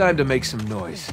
Time to make some noise.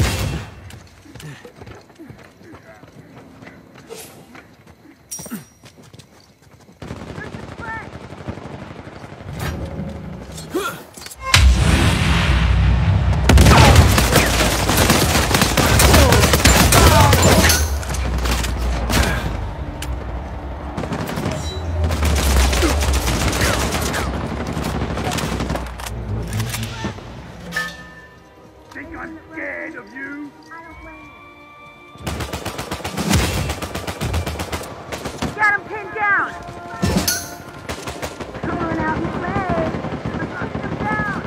Scared of you? I don't blame. Got him pinned down. Come on out and play. Let's him down.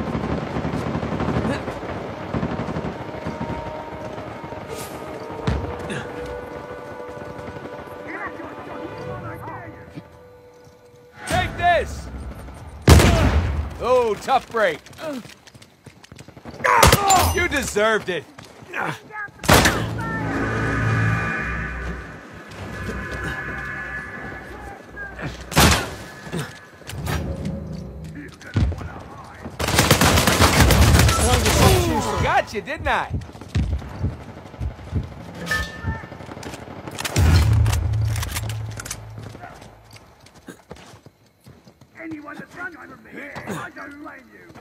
Take this! Oh, tough break. You deserved it. Got you, didn't I? Anyone that's run over me, I don't blame you.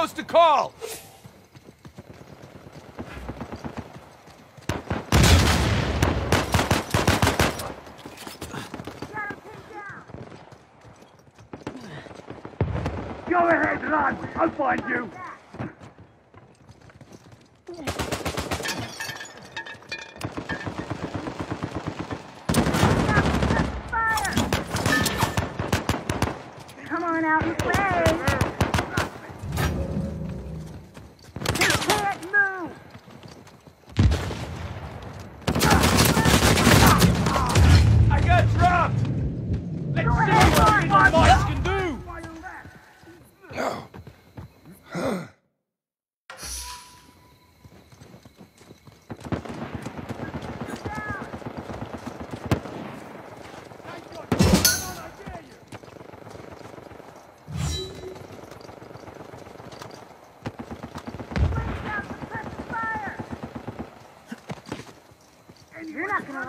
Close to call! Go ahead, run. I'll find you.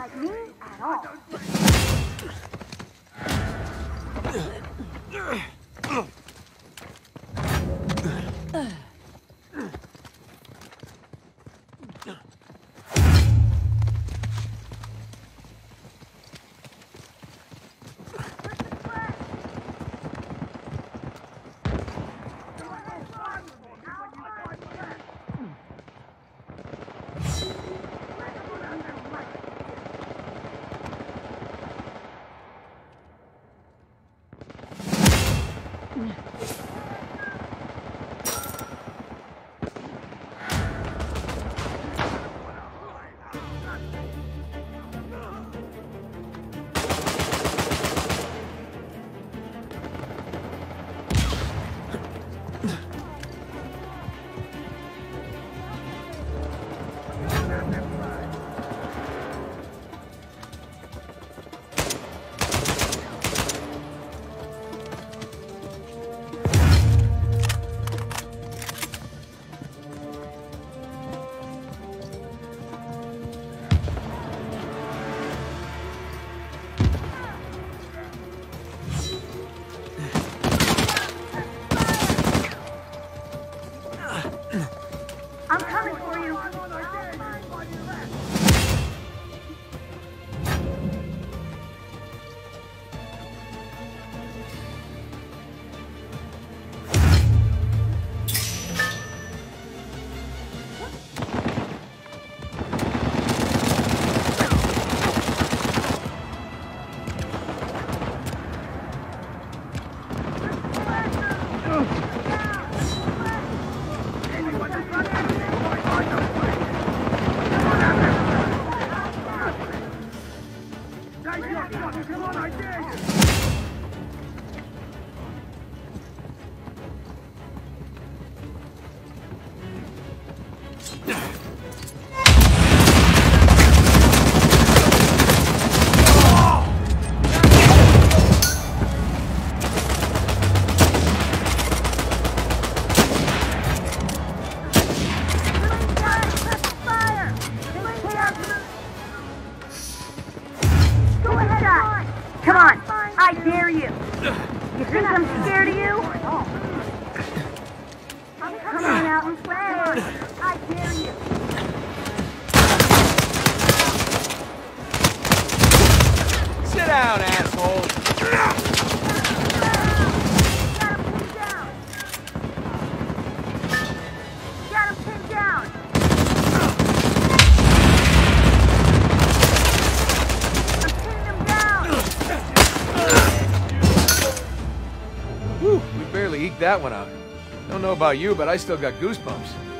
like me at all. Ugh. that one up. Don't know about you, but I still got goosebumps.